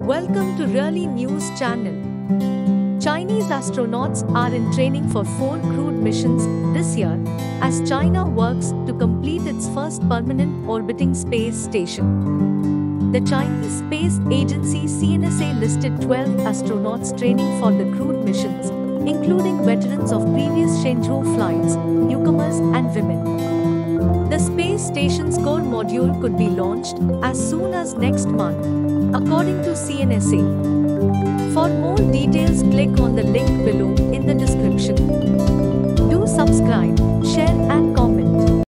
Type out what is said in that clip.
Welcome to Really News Channel. Chinese astronauts are in training for four crewed missions this year as China works to complete its first permanent orbiting space station. The Chinese Space Agency CNSA listed 12 astronauts training for the crewed missions, including veterans of previous Shenzhou flights, newcomers, and women. Station's core module could be launched as soon as next month, according to CNSA. For more details, click on the link